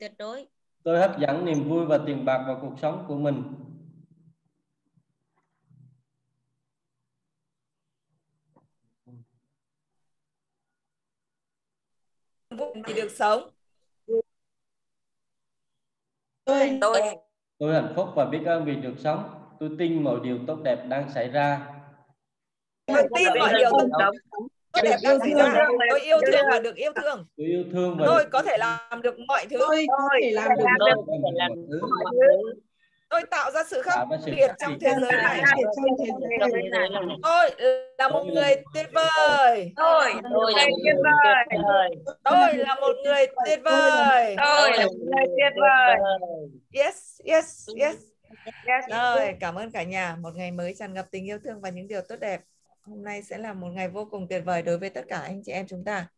tuyệt đối. Tôi hấp dẫn niềm vui và tiền bạc vào cuộc sống của mình. thì được sống. Tôi tôi tôi hạnh phúc và biết ơn vì được sống. Tôi tin mọi điều tốt đẹp đang xảy ra. Tôi tin mọi điều tốt đẹp tốt đẹp xảy ra tôi yêu thương và được yêu thương. tôi yêu thương và tôi có thể làm được mọi thứ. Tôi có thể làm được mọi thứ. tôi tạo ra sự khác biệt trong thế giới này. Tôi là một người tuyệt vời. tôi tôi là tuyệt vời. Tôi là một người tuyệt vời. tôi là một người tuyệt vời. Yes yes yes. Rồi cảm ơn cả nhà. Một ngày mới tràn ngập tình yêu thương và những điều tốt đẹp hôm nay sẽ là một ngày vô cùng tuyệt vời đối với tất cả anh chị em chúng ta.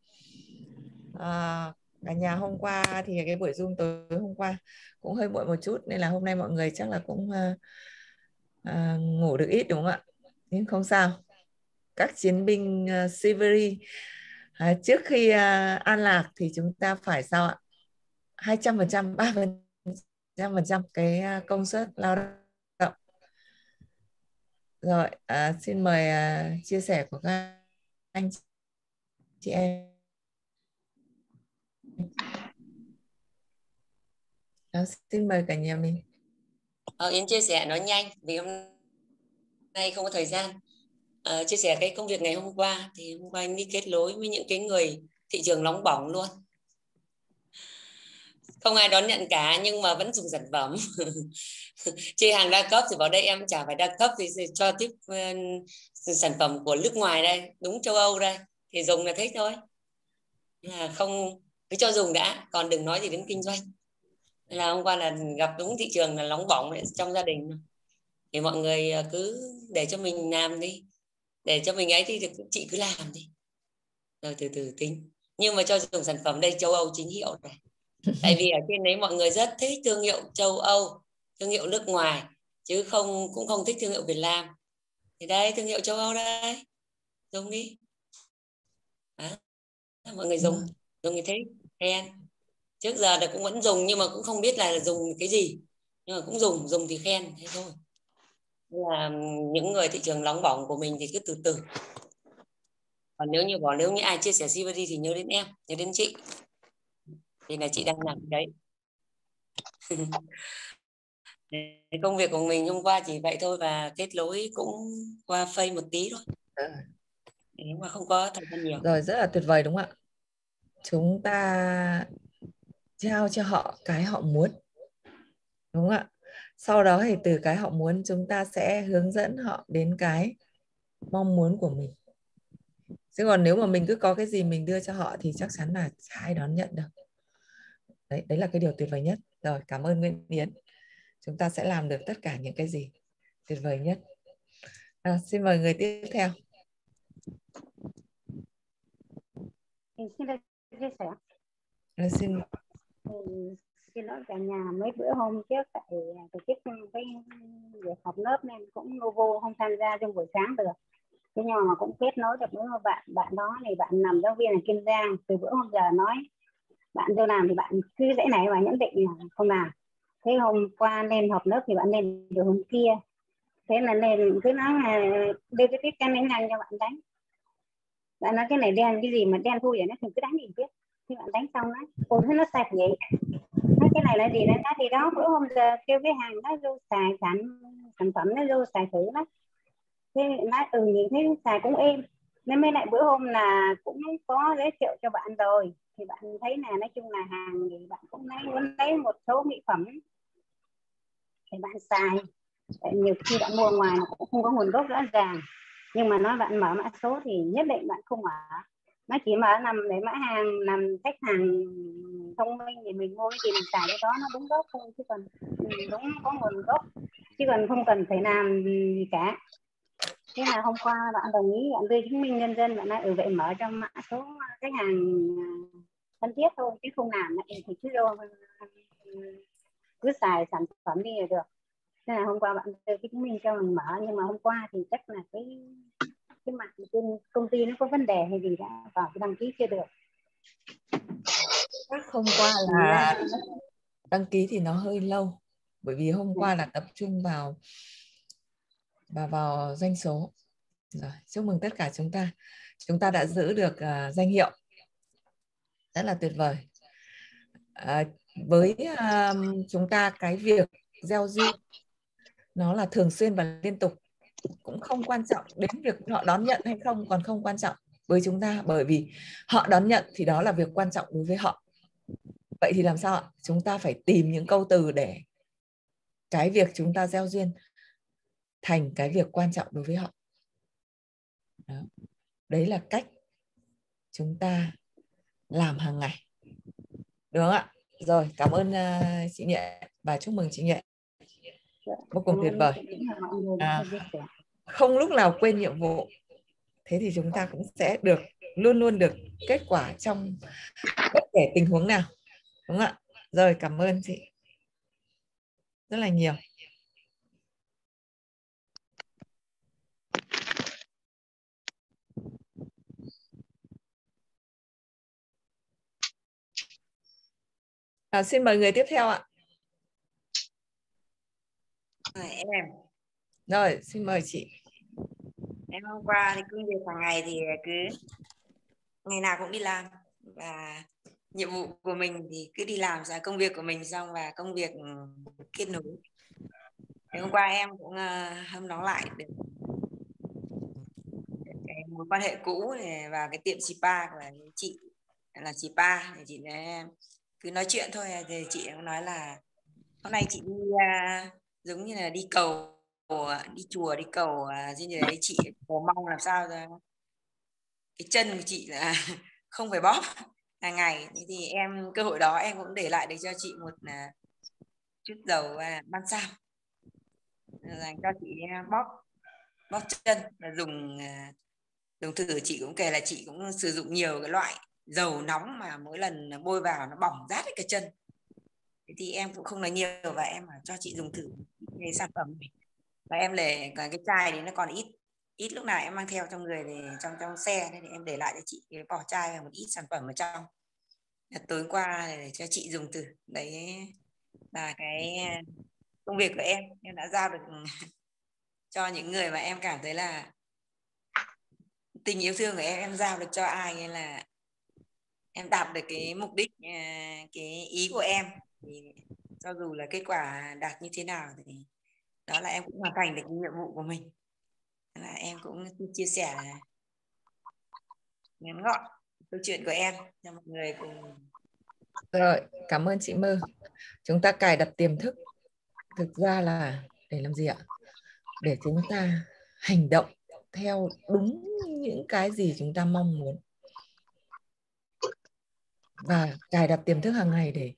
À, cả nhà hôm qua thì cái buổi zoom tối hôm qua cũng hơi muộn một chút nên là hôm nay mọi người chắc là cũng uh, uh, ngủ được ít đúng không ạ? Nhưng không sao. Các chiến binh ờ, uh, Siberia uh, à, trước khi uh, an lạc thì chúng ta phải sao ạ? Hai trăm phần trăm ba phần trăm cái công suất lao động rồi à, xin mời à, chia sẻ của các anh chị em. À, xin mời cả nhà mình. Ờ, Yến chia sẻ nó nhanh vì hôm nay không có thời gian. À, chia sẻ cái công việc ngày hôm qua thì hôm qua anh đi kết nối với những cái người thị trường nóng bỏng luôn không ai đón nhận cả, nhưng mà vẫn dùng sản phẩm. Chị hàng đa cấp thì vào đây, em chả phải đa cấp thì cho tiếp ờ, sản phẩm của nước ngoài đây, đúng châu Âu đây. Thì dùng là thích thôi. Là không, cứ cho dùng đã, còn đừng nói gì đến kinh doanh. Là hôm qua là gặp đúng thị trường là nóng bỏng trong gia đình thì mọi người ờ, cứ để cho mình làm đi. Để cho mình ấy thì chị cứ làm đi. Rồi từ từ tính. Nhưng mà cho dùng sản phẩm đây, châu Âu chính hiệu này tại vì ở trên đấy mọi người rất thích thương hiệu châu Âu thương hiệu nước ngoài chứ không cũng không thích thương hiệu Việt Nam. Thì đây thương hiệu châu Âu đây. Dùng đi. À, mọi người dùng dùng như thế khen. Trước giờ là cũng vẫn dùng nhưng mà cũng không biết là dùng cái gì. Nhưng mà cũng dùng dùng thì khen thế thôi. Là những người thị trường nóng bỏng của mình thì cứ từ từ. Còn nếu như bỏ nếu như ai chia sẻ CVD thì nhớ đến em nhớ đến chị thì là chị đang làm đấy. Công việc của mình hôm qua chỉ vậy thôi và kết nối cũng qua phây một tí thôi. Nếu mà không có thời gian nhiều. Rồi rất là tuyệt vời đúng không ạ? Chúng ta trao cho họ cái họ muốn đúng không ạ? Sau đó thì từ cái họ muốn chúng ta sẽ hướng dẫn họ đến cái mong muốn của mình. Chứ còn nếu mà mình cứ có cái gì mình đưa cho họ thì chắc chắn là chả ai đón nhận đâu đấy đấy là cái điều tuyệt vời nhất. Rồi cảm ơn Nguyễn Yến. Chúng ta sẽ làm được tất cả những cái gì tuyệt vời nhất. À, xin mời người tiếp theo. Xin được chia sẻ. À, xin. Xin lỗi cả nhà mấy bữa hôm trước tại tổ chức cái việc họp lớp nên cũng nô vô không tham gia trong buổi sáng được. Thế nhưng mà cũng kết nối được với bạn bạn đó thì bạn nằm giáo viên ở kiên giang. Từ bữa hôm giờ nói bạn đâu làm thì bạn cứ dễ này và nhẫn định là không làm. Thế hôm qua lên họp lớp thì bạn lên được hôm kia. Thế là lên cứ nói là đưa cái tiết can đánh răng cho bạn đánh. Bạn nói cái này đen, cái gì mà đen thui vậy? Nó thì cứ đánh đi biết. Khi bạn đánh xong nói, ôi, thế nó sạch vậy. Nói cái này là gì nó nói thì đó, bữa hôm giờ kêu cái hàng nó vô xài sản sản phẩm nó vô xài thử đó thế nói ừ nhìn thấy xài cũng êm. Nên mới lại bữa hôm là cũng có giới thiệu cho bạn rồi thì bạn thấy là nói chung là hàng thì bạn cũng lấy, muốn lấy một số mỹ phẩm thì bạn xài. Nhiều khi bạn mua ngoài nó cũng không có nguồn gốc rõ ràng. Nhưng mà nói bạn mở mã số thì nhất định bạn không mở. Nó chỉ mở nằm để mã hàng, nằm khách hàng thông minh thì mình mua cái gì mình xài cái đó, nó đúng gốc thôi, chứ còn đúng có nguồn gốc. Chứ còn không cần phải làm gì cả. Thế là hôm qua bạn đồng ý, bạn đưa chứng minh nhân dân, bạn nói ừ vậy mở cho mã số khách hàng à, thân thiết thôi chứ không làm lại thì cứ đâu cứ xài sản phẩm đi là được. Thế là hôm qua bạn đưa cái chứng minh cho mình mở nhưng mà hôm qua thì chắc là cái cái mạng trên công ty nó có vấn đề hay gì đã vào cái đăng ký chưa được. Hôm qua là đăng ký. Thì nó hơi lâu bởi vì hôm qua là tập trung vào và vào doanh số. Rồi chúc mừng tất cả chúng ta. Chúng ta đã giữ được uh, danh hiệu rất là tuyệt vời. À, với um, chúng ta cái việc gieo duyên nó là thường xuyên và liên tục cũng không quan trọng đến việc họ đón nhận hay không còn không quan trọng với chúng ta bởi vì họ đón nhận thì đó là việc quan trọng đối với họ. Vậy thì làm sao chúng ta phải tìm những câu từ để cái việc chúng ta gieo duyên thành cái việc quan trọng đối với họ. Đó. đấy là cách chúng ta làm hàng ngày. Được không ạ? Rồi cảm ơn uh, chị nhẹ và chúc mừng chị nhẹ vô cùng tuyệt vời. À, không lúc nào quên nhiệm vụ thế thì chúng ta cũng sẽ được luôn luôn được kết quả trong bất kể tình huống nào. Đúng không ạ? Rồi cảm ơn chị rất là nhiều. À, xin mời người tiếp theo ạ. À, em. Rồi, xin mời chị. Em hôm qua thì công việc hàng ngày thì cứ ngày nào cũng đi làm và nhiệm vụ của mình thì cứ đi làm ra công việc của mình xong và công việc kết nối. Thì hôm qua em cũng uh, hâm nóng lại được cái mối quan hệ cũ vào cái tiệm spa của chị là chị Pa thì chị đã cứ nói chuyện thôi thì chị cũng nói là hôm nay chị đi uh, giống như là đi cầu đi chùa đi cầu uh, đấy chị cầu mong làm sao ra cái chân của chị là không phải bóp hàng ngày. Thì em cơ hội đó em cũng để lại để cho chị một uh, chút dầu và ban sao dành cho chị bóp bóp chân và dùng uh, dùng thử. Chị cũng kể là chị cũng sử dụng nhiều cái loại dầu nóng mà mỗi lần bôi vào nó bỏng rát cái chân. Thế thì em cũng không nói nhiều và em cho chị dùng thử cái sản phẩm này. Và em để cái chai đấy nó còn ít ít lúc nào em mang theo trong người để, trong trong xe nên em để lại cho chị cái vỏ chai và một ít sản phẩm ở trong. Tối qua để cho chị dùng thử. Đấy, là cái à, công việc của em. Em đã giao được cho những người mà em cảm thấy là tình yêu thương của em em giao được cho ai nên là em đạt được cái mục đích à, cái ý của em. Thì cho dù là kết quả đạt như thế nào thì đó là em cũng hoàn thành được nhiệm vụ của mình. Là em cũng chia sẻ ngắn gọn câu chuyện của em cho mọi người cùng rồi cảm ơn chị mơ. Chúng ta cài đặt tiềm thức. Thực ra là để làm gì ạ? Để chúng ta hành động theo đúng những cái gì chúng ta mong muốn và cài đặt tiềm thức hàng ngày để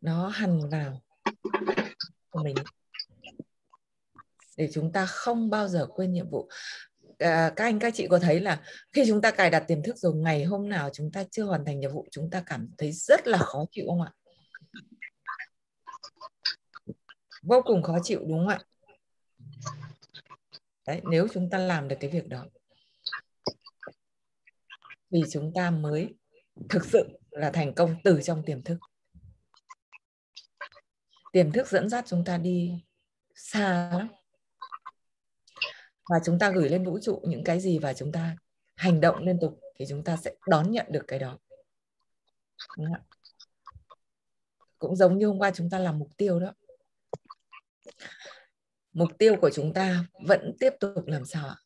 nó hằn vào của mình. Để chúng ta không bao giờ quên nhiệm vụ. À, các anh các chị có thấy là khi chúng ta cài đặt tiềm thức rồi ngày hôm nào chúng ta chưa hoàn thành nhiệm vụ chúng ta cảm thấy rất là khó chịu không ạ? Vô cùng khó chịu đúng không ạ? Đấy, nếu chúng ta làm được cái việc đó. Thì chúng ta mới thực sự là thành công từ trong tiềm thức. Tiềm thức dẫn dắt chúng ta đi xa lắm. Và chúng ta gửi lên vũ trụ những cái gì và chúng ta hành động liên tục thì chúng ta sẽ đón nhận được cái đó. Đúng không? cũng giống như hôm qua chúng ta làm mục tiêu đó. Mục tiêu của chúng ta vẫn tiếp tục làm sao ạ?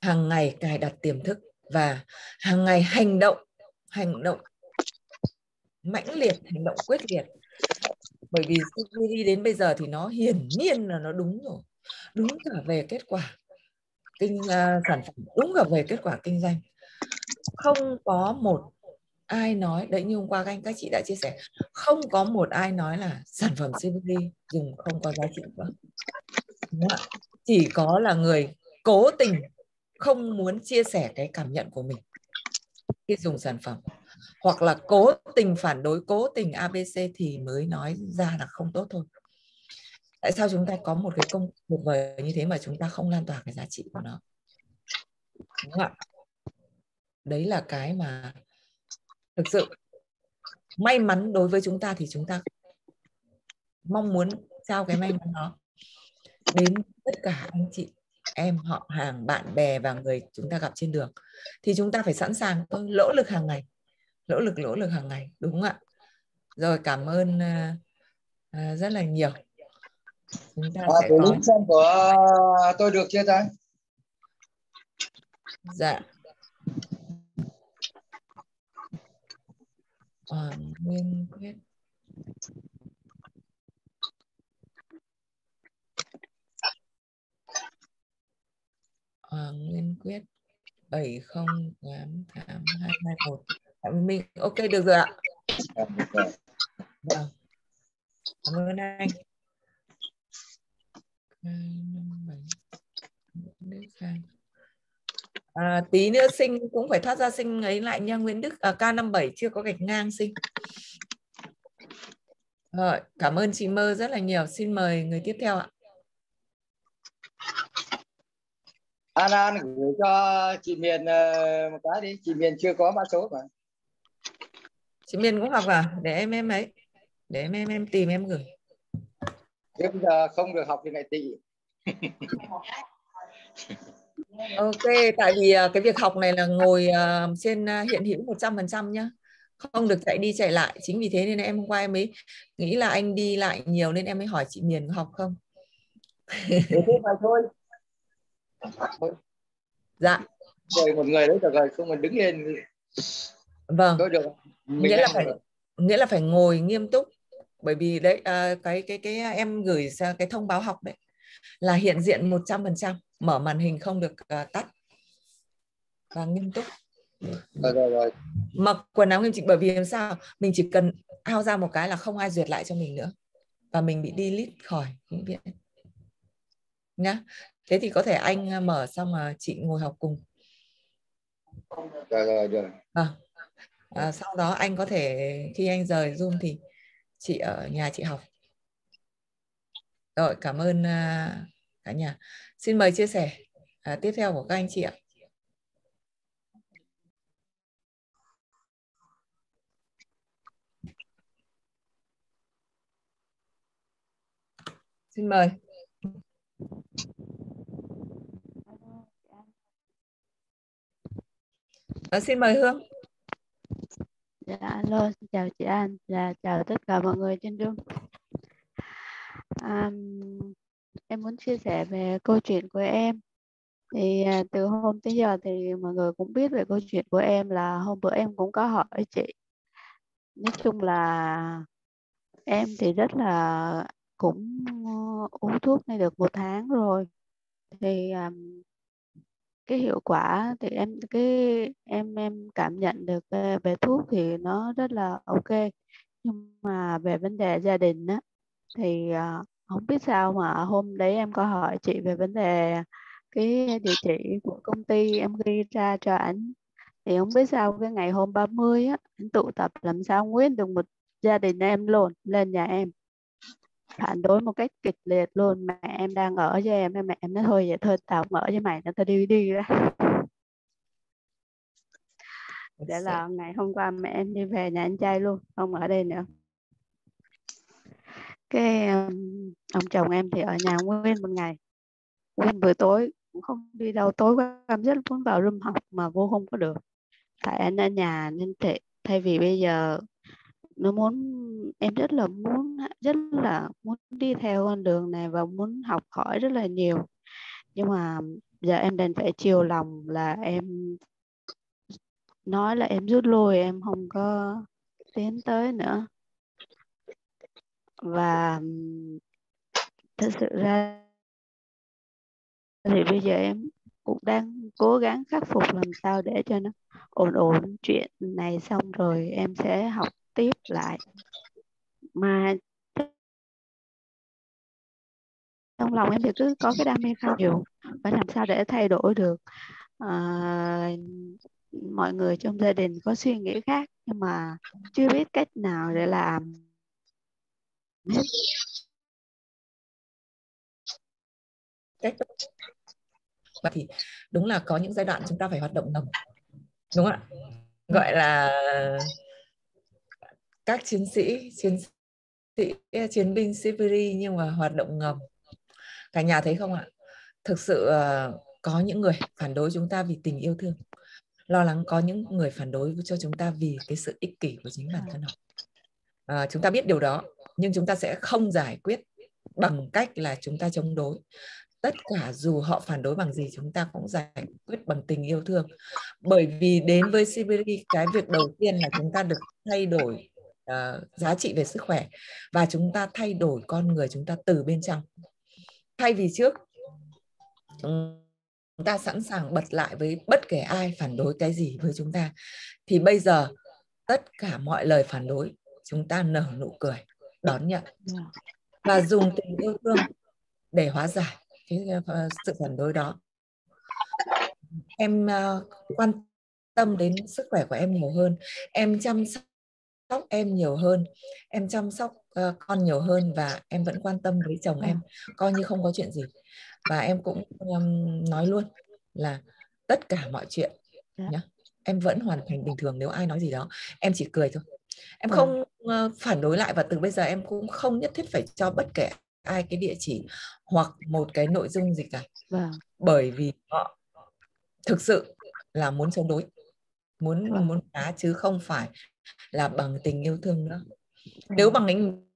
Hàng ngày cài đặt tiềm thức và hàng ngày hành động hành động mãnh liệt hành động quyết liệt. Bởi vì đi đến bây giờ thì nó hiển nhiên là nó đúng rồi. Đúng cả về kết quả kinh uh, sản phẩm đúng cả về kết quả kinh doanh. Không có một ai nói đấy như hôm qua các anh các chị đã chia sẻ không có một ai nói là sản phẩm CBD dùng không có giá trị nữa chỉ có là người cố tình không muốn chia sẻ cái cảm nhận của mình khi dùng sản phẩm. Hoặc là cố tình phản đối, cố tình abc thì mới nói ra là không tốt thôi. Tại sao chúng ta có một cái công tuyệt vời như thế mà chúng ta không lan tỏa cái giá trị của nó? Đúng không ạ? Đấy là cái mà thực sự may mắn đối với chúng ta thì chúng ta mong muốn trao cái may mắn đó đến tất cả anh chị em họ hàng bạn bè và người chúng ta gặp trên đường. Thì chúng ta phải sẵn sàng lỗ lực hàng ngày. Lỗ lực lỗ lực hàng ngày đúng không ạ? Rồi cảm ơn uh, rất là nhiều. Chúng ta à, sẽ có xem của tôi được chưa ta? Dạ. Hoàng Nguyên Quyết Hoàng Nguyên Quyết 708221 Minh. Ok được rồi ạ. Vâng. Cảm ơn anh. À, tí nữa sinh cũng phải thoát ra sinh ấy lại nha Nguyễn Đức à, K57 chưa có gạch ngang sinh. Rồi cảm ơn chị Mơ rất là nhiều. Xin mời người tiếp theo ạ. An An gửi cho chị Miền uh, một cái đi chị Miền chưa có mã số mà chị Miền cũng học à để em em ấy để em em em tìm em gửi Thế bây giờ không được học thì lại tị Ok, tại vì à, cái việc học này là ngồi à, trên hiện hữu 100% nhá. Không được chạy đi chạy lại. Chính vì thế nên em hôm qua em mới nghĩ là anh đi lại nhiều nên em mới hỏi chị Miền có học không. thế mà thôi. Dạ. Rồi một người đấy rồi không mình đứng lên. Vâng. được. Nghĩa là phải nghĩa là phải ngồi nghiêm túc bởi vì đấy cái cái cái em gửi ra cái thông báo học đấy là hiện diện 100% mở màn hình không được uh, tắt và nghiêm túc rồi, rồi, rồi. mặc quần áo nghiêm chỉnh bởi vì làm sao mình chỉ cần ao ra một cái là không ai duyệt lại cho mình nữa và mình bị delete khỏi những viện nhá thế thì có thể anh ờ, mở xong mà chị ngồi học cùng. Rồi rồi rồi à, à, sau đó anh có thể khi anh rời zoom thì chị ở nhà chị học. Rồi cảm ơn uh, cả nhà. Xin mời chia sẻ à, tiếp theo của các anh chị ạ. Xin mời à, xin mời hương. Dạ alo xin chào chị An. Và chào tất cả mọi người trên Zoom. um, em muốn chia sẻ về câu chuyện của em. Thì à, từ hôm tới giờ thì mọi người cũng biết về câu chuyện của em là hôm bữa em cũng có hỏi chị. Nói chung là em thì rất là cũng uống thuốc này được một tháng rồi. Thì um, cái hiệu quả thì em cái em em cảm nhận được ờ, về, thuốc thì nó rất là ok. Nhưng mà về vấn đề gia đình á thì ờ, không biết sao mà hôm đấy em có hỏi chị về vấn đề cái địa chỉ của công ty em ghi ra cho ảnh. Thì không biết sao cái ngày hôm 30 á anh tụ tập làm sao nguyên được một gia đình em luôn lên nhà em phản đối một cách kịch liệt luôn. Mẹ em đang ở với em mẹ em nói thôi vậy thôi tao mở với mày nó tao đi đi ra để là ngày hôm qua mẹ em đi về nhà anh trai luôn không ở đây nữa. Cái ông chồng em thì ở nhà nguyên một ngày. Nguyên buổi tối cũng không đi đâu tối qua em rất muốn vào room học mà vô không có được. Tại anh ở nhà nên thể, thay vì bây giờ nó muốn, em rất là muốn, rất là muốn đi theo con đường này và muốn học hỏi rất là nhiều. Nhưng mà giờ em đành phải chiều lòng là em nói là em rút lui, em không có tiến tới nữa. Và, thật sự ra thì bây giờ em cũng đang cố gắng khắc phục làm sao để cho nó ổn ổn chuyện này xong rồi em sẽ học tiếp lại. Mà trong lòng em thì cứ có cái đam mê khao nhiều và làm sao để thay đổi được. À, mọi người trong gia đình có suy nghĩ khác nhưng mà chưa biết cách nào để làm. Cách và thì đúng là có những giai đoạn chúng ta phải hoạt động ngầm đúng không ạ? Gọi là các chiến sĩ chiến sĩ à, chiến binh Siberi nhưng mà hoạt động ngầm. Cả nhà thấy không ạ? Thực sự ờ, có những người phản đối chúng ta vì tình yêu thương. Lo lắng có những người phản đối cho chúng ta vì cái sự ích kỷ của chính bản thân họ. À, chúng ta biết điều đó nhưng chúng ta sẽ không giải quyết bằng cách là chúng ta chống đối. Tất cả dù họ phản đối bằng gì chúng ta cũng giải quyết bằng tình yêu thương. Bởi vì đến với Siberia cái việc đầu tiên là chúng ta được thay đổi uh, giá trị về sức khỏe và chúng ta thay đổi con người chúng ta từ bên trong. Thay vì trước chúng ta sẵn sàng bật lại với bất kể ai phản đối cái gì với chúng ta thì bây giờ tất cả mọi lời phản đối chúng ta nở nụ cười đón nhận và dùng tình yêu thương để hóa giải cái ờ, ờ, sự phản đối đó. Em uh, quan tâm đến sức khỏe của em nhiều hơn em chăm sóc em nhiều hơn em chăm sóc uh, con nhiều hơn và em vẫn quan tâm với chồng em coi như không có chuyện gì và em cũng um, nói luôn là tất cả mọi chuyện yeah. nhá em vẫn hoàn thành bình thường nếu ai nói gì đó em chỉ cười thôi em vâng. không uh, phản đối lại và từ bây giờ em cũng không nhất thiết phải cho bất kể ai cái địa chỉ hoặc một cái nội dung gì cả vâng. bởi vì họ thực sự là muốn chống đối muốn vâng. muốn phá chứ không phải là bằng tình yêu thương nữa vâng. nếu bằng anh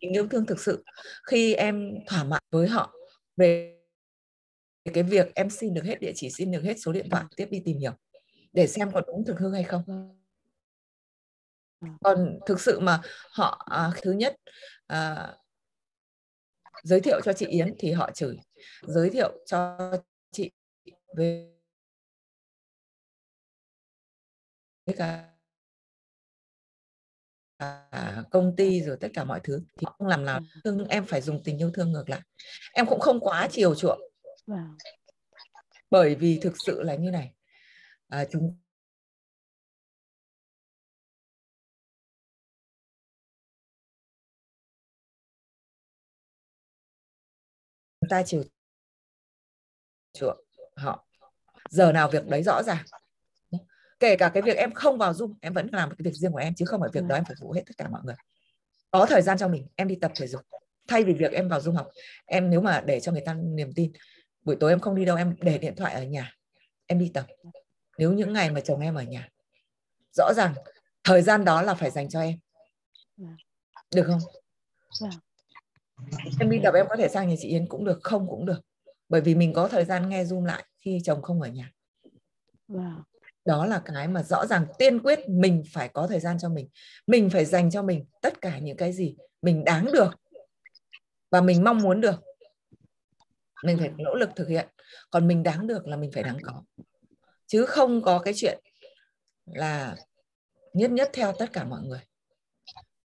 tình yêu thương thực sự khi em thỏa mãn với họ về cái việc em xin được hết địa chỉ xin được hết số điện thoại tiếp đi tìm hiểu để xem có đúng thực hư hay không. Còn thực sự mà họ à, thứ nhất à, giới thiệu cho chị Yến thì họ chửi giới thiệu cho chị về cả à, công ty rồi tất cả mọi thứ thì không làm nào thương em phải dùng tình yêu thương ngược lại. Em cũng không quá chiều chuộng. Bởi vì thực sự là như này à, chúng ta chiều chuộng họ. Giờ nào việc đấy rõ ràng kể cả cái việc em không vào zoom em vẫn làm cái việc riêng của em chứ không phải việc đó em phải phụ hết tất cả mọi người. Có thời gian cho mình em đi tập thể dục. Thay vì việc em vào zoom học em nếu mà để cho người ta niềm tin buổi tối em không đi đâu em để điện thoại ở nhà em đi tập. Nếu những ngày mà chồng em ở nhà rõ ràng thời gian đó là phải dành cho em. Được không? Em đi tập em có thể sang nhà chị Yến cũng được không cũng được. Bởi vì mình có thời gian nghe zoom lại khi chồng không ở nhà đó là cái mà rõ ràng tiên quyết mình phải có thời gian cho mình mình phải dành cho mình tất cả những cái gì mình đáng được và mình mong muốn được. Mình phải nỗ lực thực hiện, còn mình đáng được là mình phải đáng có. Chứ không có cái chuyện là nhất nhất theo tất cả mọi người.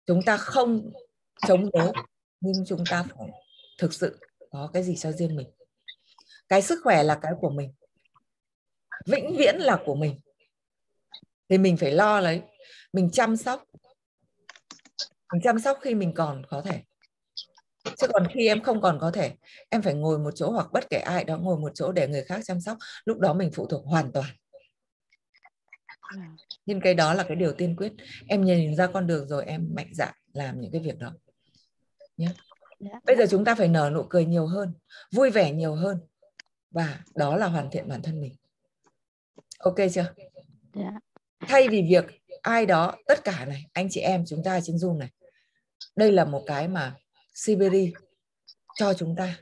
Chúng ta không chống đối, nhưng chúng ta phải thực sự có cái gì cho riêng mình. Cái sức khỏe là cái của mình. Vĩnh viễn là của mình thì mình phải lo lấy mình chăm sóc. Mình chăm sóc khi mình còn có thể. Chứ còn khi em không còn có thể em phải ngồi một chỗ hoặc bất kể ai đó ngồi một chỗ để người khác chăm sóc lúc đó mình phụ thuộc hoàn toàn. Nhưng cái đó là cái điều tiên quyết. Em nhìn ra con đường rồi em mạnh dạn làm những cái việc đó. Nhé dạ. bây giờ chúng ta phải nở nụ cười nhiều hơn vui vẻ nhiều hơn. Và đó là hoàn thiện bản thân mình. Ok chưa? Dạ thay vì việc ai đó, tất cả này, anh chị em chúng ta trên zoom này, đây là một cái mà Siberi cho chúng ta.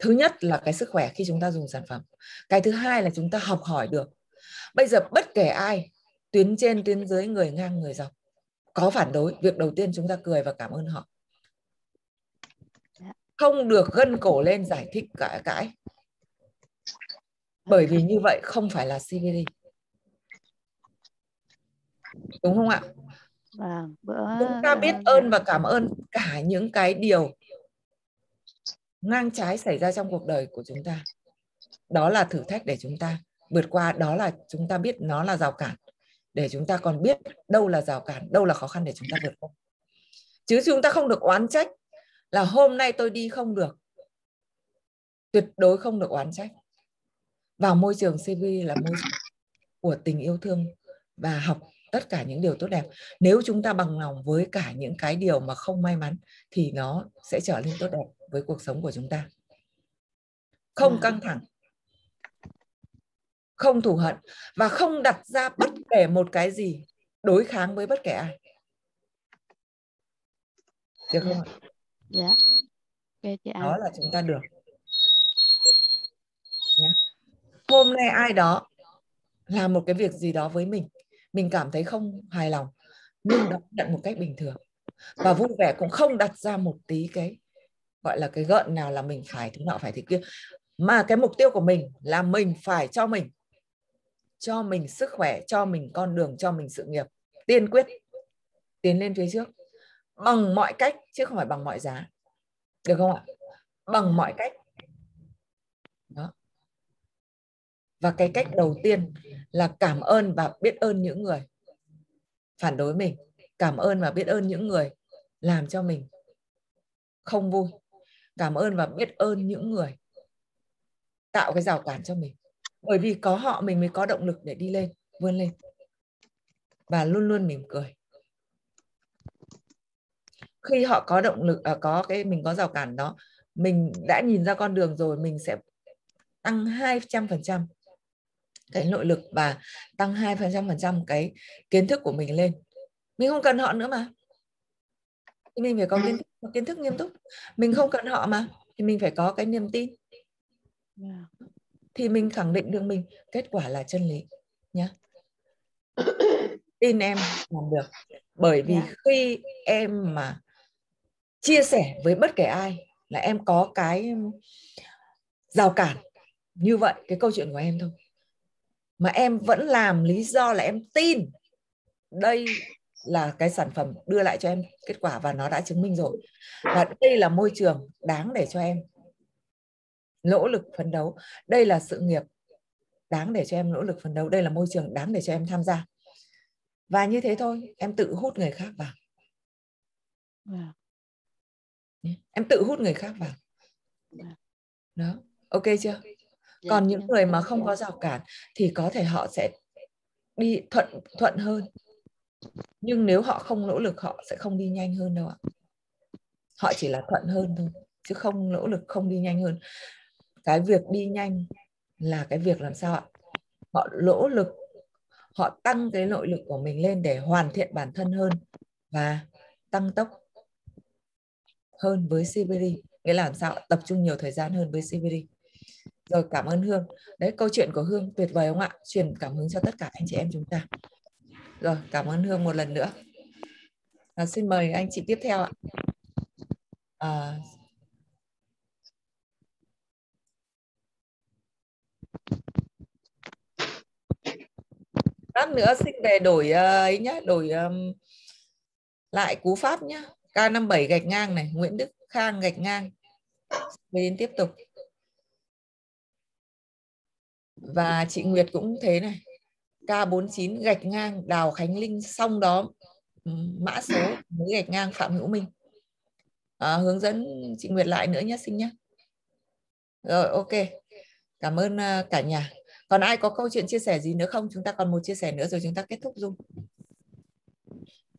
Thứ nhất là cái sức khỏe khi chúng ta dùng sản phẩm. Cái thứ hai là chúng ta học hỏi được. Bây giờ bất kể ai, tuyến trên, tuyến dưới, người ngang, người dọc, có phản đối, việc đầu tiên chúng ta cười và cảm ơn họ. Không được gân cổ lên giải thích cãi cãi bởi vì như vậy không phải là cbd đúng không ạ? Vâng, bữa chúng ta biết ơn và cảm ơn cả những cái điều ngang trái xảy ra trong cuộc đời của chúng ta. Đó là thử thách để chúng ta vượt qua đó là chúng ta biết nó là rào cản để chúng ta còn biết đâu là rào cản đâu là khó khăn để chúng ta vượt qua. Chứ chúng ta không được oán trách là hôm nay tôi đi không được. Tuyệt đối không được oán trách. Vào môi trường CV là môi trường của tình yêu thương và học tất cả những điều tốt đẹp. Nếu chúng ta bằng lòng với cả những cái điều mà không may mắn thì nó sẽ trở nên tốt đẹp với cuộc sống của chúng ta. Không Dạ. căng thẳng. Không thù hận và không đặt ra bất kể một cái gì đối kháng với bất kể ai. Được không ạ? Dạ. Ok chị An. Đó là chúng ta được. Nhé hôm nay ai đó làm một cái việc gì đó với mình mình cảm thấy không hài lòng, nhưng đón nhận một cách bình thường. Và vui vẻ cũng không đặt ra một tí cái, gọi là, cái gợn nào là mình phải thế nọ, phải thế kia. Mà cái mục tiêu của mình là mình phải cho mình cho mình sức khỏe, cho mình con đường, cho mình sự nghiệp tiên quyết tiến lên phía trước. Bằng mọi cách, chứ không phải bằng mọi giá. Được không ạ? Bằng mọi cách đó và cái cách đầu tiên là cảm ơn và biết ơn những người. Phản đối mình cảm ơn và biết ơn những người làm cho mình không vui. Cảm ơn và biết ơn những người tạo cái rào cản cho mình. Bởi vì có họ mình mới có động lực để đi lên vươn lên. Và luôn luôn mỉm cười. Khi họ có động lực à, có cái mình có rào cản đó mình đã nhìn ra con đường rồi mình sẽ tăng 200% cái nội lực và tăng 200% cái kiến thức của mình lên. Mình không cần họ nữa mà. Thì mình phải có kiến thức, kiến thức nghiêm túc. Mình không cần họ mà thì mình phải có cái niềm tin. Thì mình khẳng định được mình kết quả là chân lý nhé tin em làm được. Bởi vì Dạ. khi em mà chia sẻ với bất kể ai là em có cái rào cản như vậy cái câu chuyện của em thôi mà em vẫn làm lý do là em tin đây là cái sản phẩm đưa lại cho em kết quả và nó đã chứng minh rồi. Và đây là môi trường đáng để cho em nỗ lực phấn đấu. Đây là sự nghiệp đáng để cho em nỗ lực phấn đấu. Đây là môi trường đáng để cho em tham gia. Và như thế thôi em tự hút người khác vào. Dạ. em tự hút người khác vào. Dạ. đó ok chưa còn những em người mà ơn không có rào cản thì có thể họ sẽ đi thuận thuận hơn. Nhưng nếu họ không nỗ lực họ sẽ không đi nhanh hơn đâu ạ. Họ chỉ là thuận hơn thôi chứ không nỗ lực không đi nhanh hơn. Cái việc đi nhanh là cái việc làm sao ạ? Họ nỗ lực họ tăng cái nội lực của mình lên để hoàn thiện bản thân hơn và tăng tốc hơn với CBD nghĩa là làm sao tập trung nhiều thời gian hơn với CBD rồi cảm ơn Hương. Đấy câu chuyện của Hương tuyệt vời không ạ? Truyền cảm hứng cho tất cả anh chị em chúng ta. Rồi cảm ơn Hương một lần nữa. À, xin mời anh chị tiếp theo ạ. À, lát nữa xin về đổi à, ấy nhá đổi um, lại cú pháp nhá. K57 gạch ngang này Nguyễn Đức Khang gạch ngang. Về đến tiếp tục và chị Nguyệt cũng thế này. K49 gạch ngang Đào Khánh Linh xong đó ừ, mã số mới gạch ngang Phạm Hữu Minh. À, hướng dẫn chị Nguyệt lại nữa nhé xin nhé. Rồi ok. Cảm ơn à, cả nhà. Còn ai có câu chuyện chia sẻ gì nữa không? Chúng ta còn một chia sẻ nữa rồi chúng ta kết thúc dung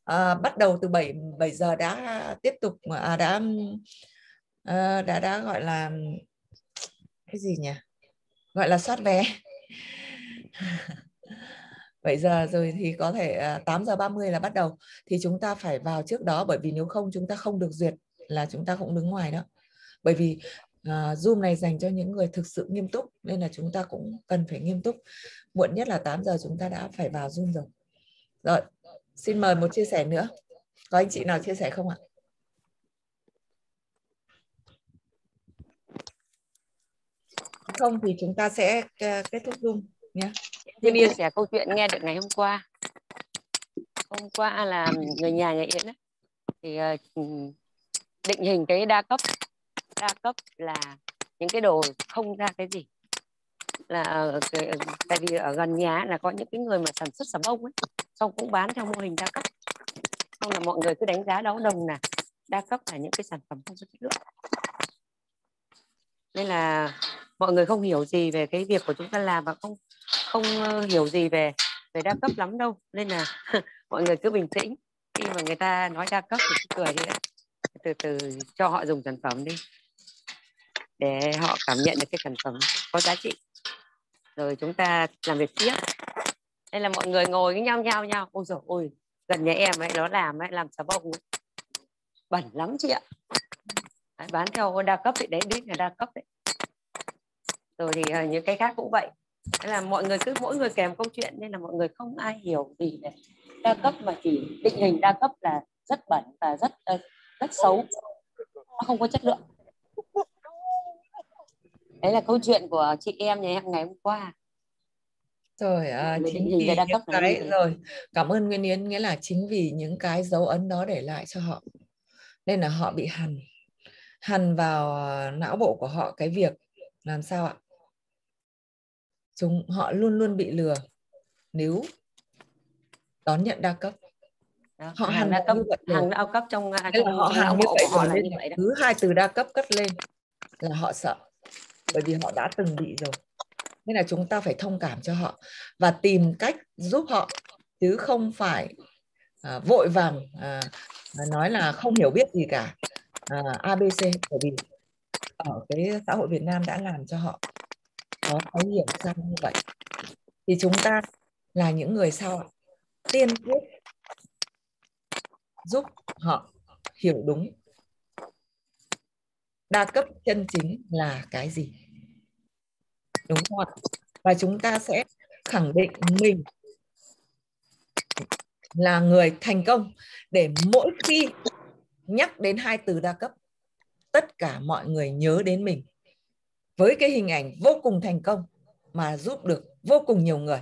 à, bắt đầu từ 7 7 giờ đã tiếp tục à, đã à, đã đã gọi là cái gì nhỉ? Gọi là soát vé. 7 giờ rồi thì có thể à, 8 giờ 30 là bắt đầu. Thì chúng ta phải vào trước đó bởi vì nếu không chúng ta không được duyệt là chúng ta cũng đứng ngoài đó. Bởi vì uh, Zoom này dành cho những người thực sự nghiêm túc nên là chúng ta cũng cần phải nghiêm túc. Muộn nhất là 8 giờ chúng ta đã phải vào Zoom rồi. Rồi xin mời một chia sẻ nữa. Có anh chị nào chia sẻ không ạ? Không thì chúng ta sẽ à, kết thúc Zoom nhé Xin chia sẻ câu chuyện nghe được ngày hôm qua. Hôm qua là người nhà nhà Yến ấy, thì ờ, ừm, định hình cái đa cấp. Đa cấp là những cái đồ không ra cái gì. Là ở cái, tại vì ở gần nhà là có những cái người mà sản xuất xà bông ấy, xong cũng bán theo mô hình đa cấp. Xong là mọi người cứ đánh giá đấu đồng là đa cấp là những cái sản phẩm không có chất lượng. Nên là mọi người không hiểu gì về cái việc của chúng ta làm và không không ờ, hiểu gì về về đa cấp lắm đâu. Nên là mọi người cứ bình tĩnh. Khi mà người ta nói đa cấp thì cứ cười đi đấy. Từ từ cho họ dùng sản phẩm đi. Để họ cảm nhận được cái sản phẩm có giá trị. Rồi chúng ta làm việc tiếp. Đây là mọi người ngồi với nhau nhau nhau. Ôi rồi ôi gần nhà em ấy, nó làm ấy, làm xà bông ấy. bẩn lắm chị ạ bán theo đa cấp thì đấy đích là đa cấp đấy. Rồi thì uh, những cái khác cũng vậy. Thế là mọi người cứ mỗi người kèm câu chuyện nên là mọi người không ai hiểu gì về đa cấp mà chỉ định hình đa cấp là rất bẩn và rất uh, rất xấu. Nó không có chất lượng. Đấy là câu chuyện của chị em nhà em ngày hôm qua. Rồi à, chính vì đa những cấp cái rồi cảm ơn Nguyên Yến nghĩa là chính vì những cái dấu ấn đó để lại cho họ. Nên là họ bị hằn hằn vào à, não bộ của họ cái việc làm sao ạ? Chúng họ luôn luôn bị lừa nếu đón nhận đa cấp. Đó, họ hằn đa cấp hàng đa cấp trong à, Thế là họ hàng như vậy họ như vậy cứ hai từ đa cấp cất lên là họ sợ bởi vì họ đã từng bị rồi. Nên là chúng ta phải thông cảm cho họ và tìm cách giúp họ chứ không phải à, vội vàng à, nói là không hiểu biết gì cả À, uh, abc bởi vì ở cái xã hội Việt Nam đã làm cho họ có cái hiểu sai như vậy. Thì chúng ta là những người sau tiên quyết giúp họ hiểu đúng. Đa cấp chân chính là cái gì? Đúng không ạ? Và chúng ta sẽ khẳng định mình là người thành công để mỗi khi nhắc đến hai từ đa cấp tất cả mọi người nhớ đến mình. Với cái hình ảnh vô cùng thành công mà giúp được vô cùng nhiều người.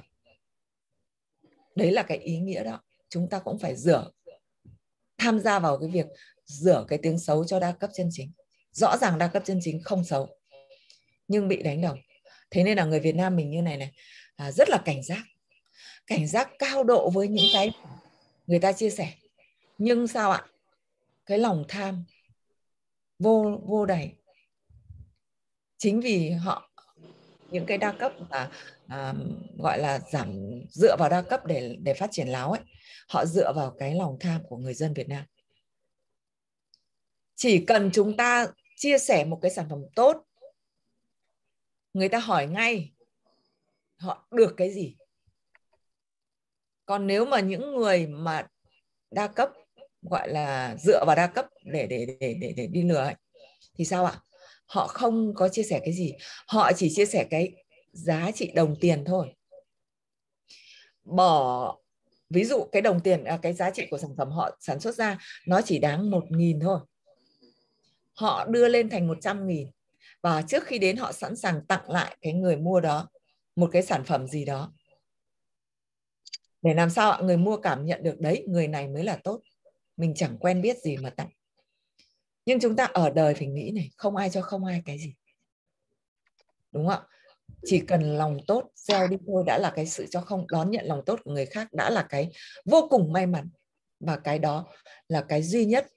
Đấy là cái ý nghĩa đó. Chúng ta cũng phải rửa tham gia vào cái việc rửa cái tiếng xấu cho đa cấp chân chính. Rõ ràng đa cấp chân chính không xấu nhưng bị đánh đồng. Thế nên là người Việt Nam mình như này này à, rất là cảnh giác. Cảnh giác cao độ với những cái người ta chia sẻ. Nhưng sao ạ? Cái lòng tham vô vô đầy chính vì họ những cái đa cấp mà à, gọi là giảm dựa vào đa cấp để để phát triển láo ấy họ dựa vào cái lòng tham của người dân Việt Nam. Chỉ cần chúng ta chia sẻ một cái sản phẩm tốt người ta hỏi ngay họ được cái gì. Còn nếu mà những người mà đa cấp gọi là dựa vào đa cấp để để để để, để đi lừa ấy, thì sao ạ? Họ không có chia sẻ cái gì. Họ chỉ chia sẻ cái giá trị đồng tiền thôi. Bỏ ví dụ cái đồng tiền à, cái giá trị của sản phẩm họ sản xuất ra nó chỉ đáng một nghìn thôi. Họ đưa lên thành 100 nghìn. Và trước khi đến họ sẵn sàng tặng lại cái người mua đó một cái sản phẩm gì đó. Để làm sao người mua cảm nhận được đấy người này mới là tốt mình chẳng quen biết gì mà tặng. Nhưng chúng ta ở đời phải nghĩ này, không ai cho không ai cái gì. Đúng không ạ? Chỉ cần lòng tốt gieo đi thôi đã là cái sự cho không, đón nhận lòng tốt của người khác đã là cái vô cùng may mắn. Và cái đó là cái duy nhất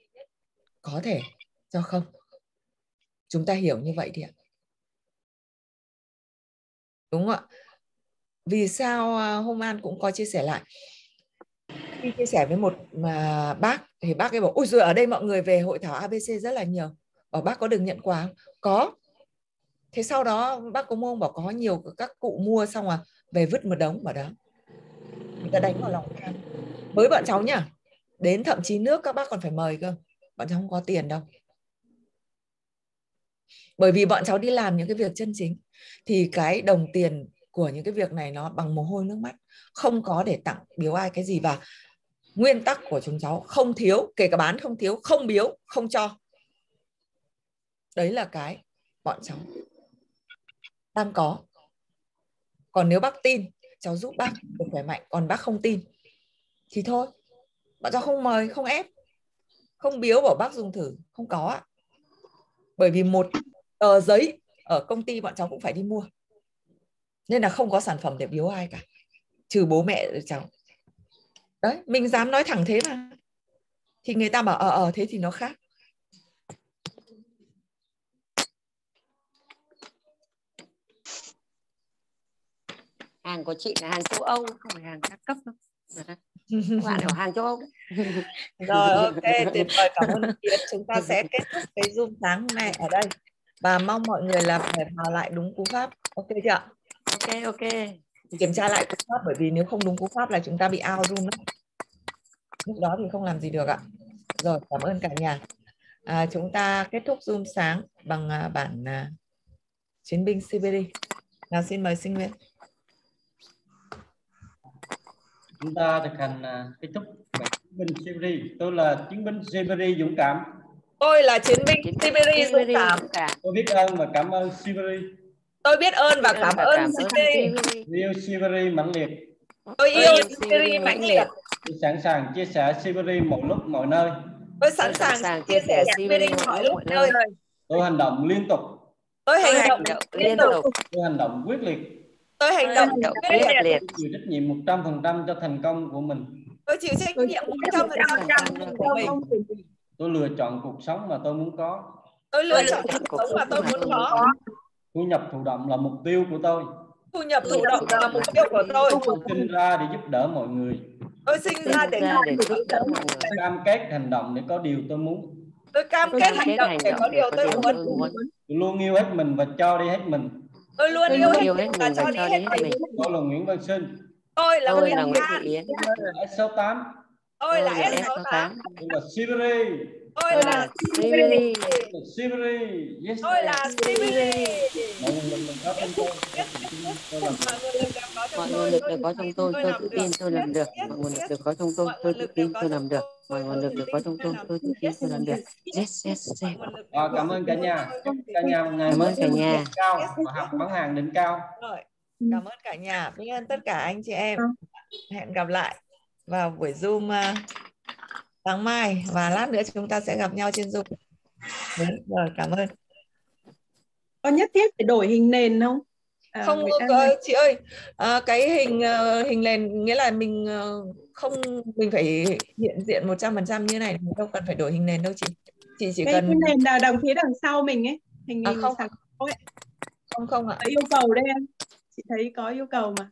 có thể cho không. Chúng ta hiểu như vậy thì ạ. Đúng không ạ? Vì sao à, hôm an cũng có chia sẻ lại? Khi chia sẻ với một mà bác thì bác ấy bảo, ôi rồi ở đây mọi người về hội thảo ABC rất là nhiều. Bảo, bác có được nhận quà không? có. Thế sau đó bác có môn bảo, có nhiều các cụ mua xong à về vứt một đống. Vào đó. Người ta đánh vào lòng tham với bọn cháu nhá, đến thậm chí nước các bác còn phải mời cơ. Bọn cháu không có tiền đâu. Bởi vì bọn cháu đi làm những cái việc chân chính, thì cái đồng tiền của những cái việc này nó bằng mồ hôi nước mắt. Không có để tặng biếu ai cái gì và nguyên tắc của chúng cháu không thiếu, kể cả bán không thiếu, không biếu, không cho. Đấy là cái bọn cháu đang có. Còn nếu bác tin, cháu giúp bác được khỏe mạnh, còn bác không tin, thì thôi. Bọn cháu không mời, không ép, không biếu bảo bác dùng thử, không có ạ. Bởi vì một tờ giấy ở công ty bọn cháu cũng phải đi mua, nên là không có sản phẩm để biếu ai cả. Trừ bố mẹ cháu đấy mình dám nói thẳng thế mà. Thì người ta bảo ờ ờ thế thì nó khác. Hàng của chị là hàng châu Âu không phải hàng các cấp đâu. Bạn ở hàng châu Âu. Đấy. rồi ok tuyệt vời cảm ơn Yến chúng ta sẽ kết thúc cái zoom sáng hôm nay ở đây. Và mong mọi người là phải vào lại đúng cú pháp. Ok chưa ok ok kiểm tra lại cú pháp bởi vì nếu không đúng cú pháp là chúng ta bị out room đó. lúc đó thì không làm gì được ạ. Rồi cảm ơn cả nhà. À, chúng ta kết thúc zoom sáng bằng à, bản à, chiến binh Siberia. Nào xin mời sinh viên chúng ta thực hành à, kết thúc chiến binh Siberi tôi là chiến binh Siberi dũng cảm. Tôi là chiến binh Siberia dũng Siberia cảm. Dũng cảm. tôi biết ơn và cảm ơn Siberi tôi biết ơn và cảm cảm ơn Siberia. yêu Siberi mãnh liệt. Tôi Tôi yêu Siberia mãnh liệt. tôi sẵn sàng chia sẻ Siberi mọi lúc mọi nơi. Tôi sẵn Tôi sàng sàng chia sẻ Siberia mọi lúc mọi nơi. tôi hành động liên tục. Tôi hành Tôi động liên tục. tôi hành động quyết liệt. Tôi hành Tôi động quyết liệt. liệt. Chịu trách nhiệm 100% cho thành công của mình. Tôi chịu trách nhiệm một trăm phần trăm của mình. Tôi lựa chọn cuộc sống mà tôi muốn có. Tôi lựa Tôi chọn cuộc sống mà tôi tôi muốn có thu nhập thụ động là mục tiêu của tôi. Thu nhập thụ động là mục tiêu của tôi. tôi sinh ra để giúp đỡ mọi người. Tôi sinh ra để giúp tôi đỡ mọi người. tôi cam kết hành động để có điều tôi muốn. Tôi cam kết hành động để có điều tôi muốn. tôi luôn yêu hết mình và cho đi hết mình. Tôi luôn yêu hết yêu mình hết và mình cho và đi cho hết đi hết mình. tôi là Nguyễn Văn Sinh. Tôi là Nguyễn là Thị Yến. Tôi là S68 tôi là tôi là S68 S68 tôi là Siberi tôi là là Siberi yes tôi là Siberia mọi nguồn lực đều có trong tôi tôi làm mọi nguồn lực đều có trong tôi tôi tự tin tôi làm được. Mọi nguồn lực đều có trong tôi tôi tự tin tôi làm được. Mọi nguồn lực đều có trong tôi tôi tự tin tôi làm được. Yes yes yes. À, cảm ơn cả nhà. cả nhà một ngày Cảm ơn cả nhà. cao và học bán hàng đỉnh cao. Rồi, cảm ơn cả nhà, biết ơn tất cả anh chị em. Hẹn gặp lại vào buổi Zoom à, sáng mai và lát nữa chúng ta sẽ gặp nhau trên Zoom. Đấy, Rồi, cảm ơn. có nhất thiết phải đổi hình nền không à, Không An ờ, chị ơi, à, cái hình ờ, hình nền nghĩa là mình không mình phải hiện diện 100% như này, mình đâu cần phải đổi hình nền đâu chị. Chị chỉ cái, cần cái nền là đồng phía đằng sau mình ấy hình À, không. ấy. không không ạ. có yêu cầu đây em chị thấy có yêu cầu mà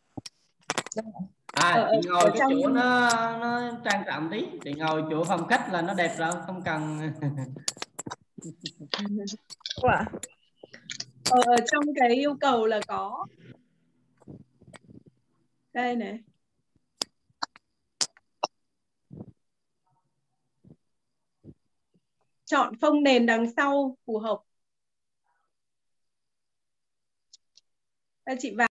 à Ở- chị ngồi ở cái chỗ nó nó trang trọng tí chị ngồi chỗ phòng khách là nó đẹp rồi không cần. Quả. ở, ở trong cái yêu cầu là có đây này. Chọn phông nền đằng sau phù hợp. Chị vào